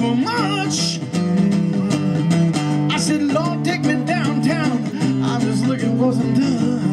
much. I said, Lord, take me downtown. I'm just looking for some time.